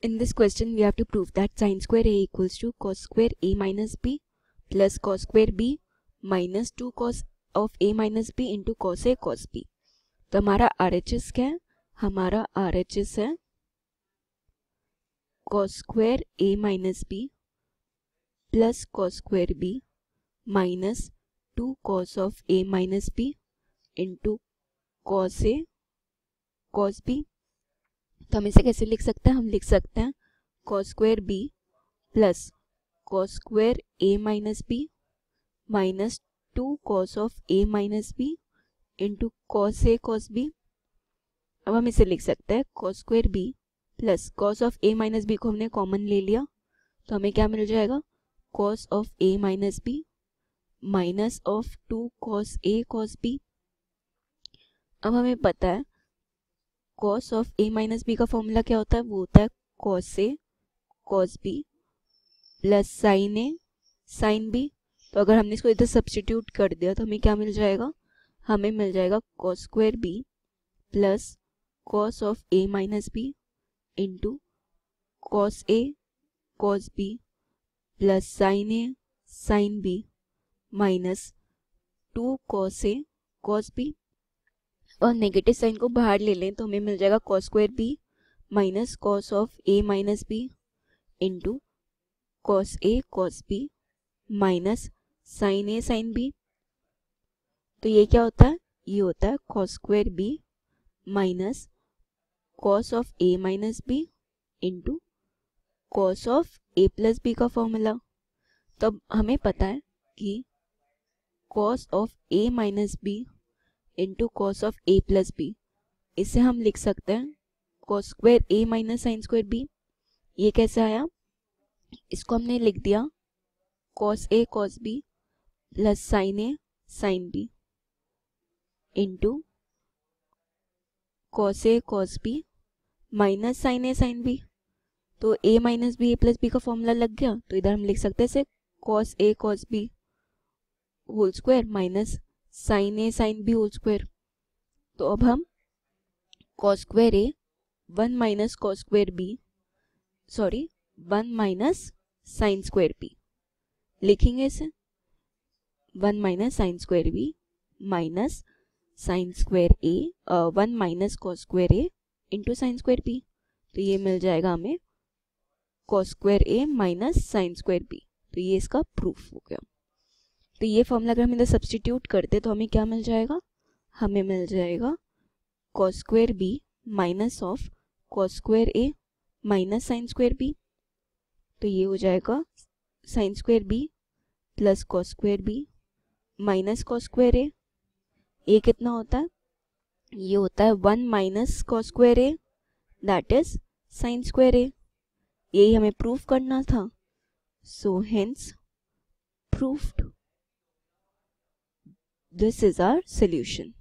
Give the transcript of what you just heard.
In this question, we have to prove that sine square a equals to cos square a minus b plus cos square b minus 2 cos of a minus b into cos a cos b. तो हमारा R H S क्या है हमारा R H S है cos square a minus B plus cos square b minus two cos of a minus b into cos a cos b तो हम इसे कैसे लिख सकते हैं? हम लिख सकते हैं cos square B plus cos square A minus B minus two cos of A minus B into cos A cos B अब हम इसे लिख सकते हैं cos square B plus cos of A minus B को हमने कॉमन ले लिया। तो हमें क्या मिल जाएगा? Cos of A minus B minus of two cos A cos B अब हमें पता है cos of A minus B का फॉर्मूला क्या होता है? वो होता है cos A cos B plus sine A sine B तो अगर हमने इसको इधर सब्सटीट्यूट कर दिया तो हमें क्या मिल जाएगा? हमें मिल जाएगा cos square B plus cos of A minus B into cos A cos B plus sine A sine B minus two cos A cos B और नेगेटिव साइन को बाहर ले लें तो हमें मिल जाएगा cos square B minus cos of A minus B into cos A cos B minus sine A sine B तो ये क्या होता है? ये होता है cos square B minus cos of A minus B into cos of A plus B का formula तब हमें पता है कि cos of A minus B into cos of A plus B इसे हम लिख सकते हैं cos square A minus sine square B ये कैसे आया? इसको हमने लिख दिया cos A cos B plus sine A sine B into cos A cos B minus sine A sine B तो A minus B A plus B का formula लग गया। तो इधर हम लिख सकते हैं इसे cos A cos B whole square minus sine A sine B whole square तो अब हम cos square A one minus cos square B sorry one minus sine square B लिखेंगे इसे। One minus sine square B minus sine square A one minus cos square A into sine square B तो ये मिल जाएगा हमें cos square A minus sine square B तो ये इसका प्रूफ हो गया। तो ये फॉर्मूला अगर हम इधर सब्सटीट्यूट करते तो हमें क्या मिल जाएगा? हमें मिल जाएगा cos square B minus of cos square A minus sine square B तो ये हो जाएगा sine square B plus cos square B minus cos square A A कितना होता है? ये होता है one minus cos square A that is sine square A यही हमें प्रूफ करना था। So hence proved This is our solution.